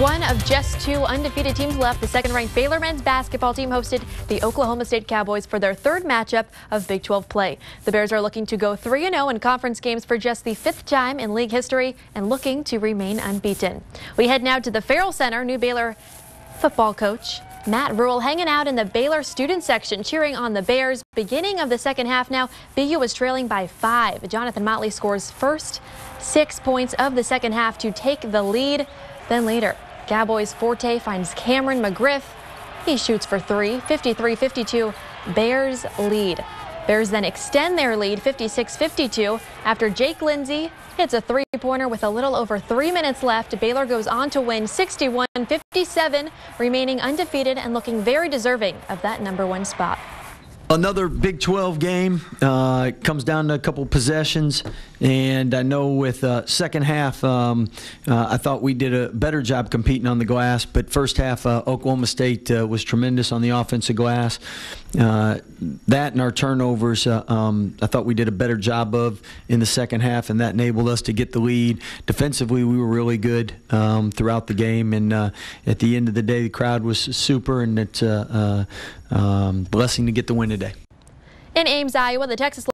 One of just two undefeated teams left, the second-ranked Baylor men's basketball team hosted the Oklahoma State Cowboys for their third matchup of Big 12 play. The Bears are looking to go 3-0 in conference games for just the fifth time in league history and looking to remain unbeaten. We head now to the Ferrell Center. New Baylor football coach Matt Rhule hanging out in the Baylor student section cheering on the Bears. Beginning of the second half now, BU was trailing by five. Jonathan Motley scores first six points of the second half to take the lead. Then later, Cowboys Forte finds Cameron McGriff. He shoots for three, 53-52. Bears lead. Bears then extend their lead 56-52 after Jake Lindsey hits a three-pointer with a little over three minutes left. Baylor goes on to win 61-57, remaining undefeated and looking very deserving of that number one spot. Another Big 12 game uh, comes down to a couple possessions, and I know with uh, second half, um, uh, I thought we did a better job competing on the glass. But first half, uh, Oklahoma State uh, was tremendous on the offensive glass. Uh, that and our turnovers, um, I thought we did a better job of in the second half, and that enabled us to get the lead. Defensively, we were really good um, throughout the game, and at the end of the day, the crowd was super, and it's a um, blessing to get the win today. In Ames, Iowa, the Texas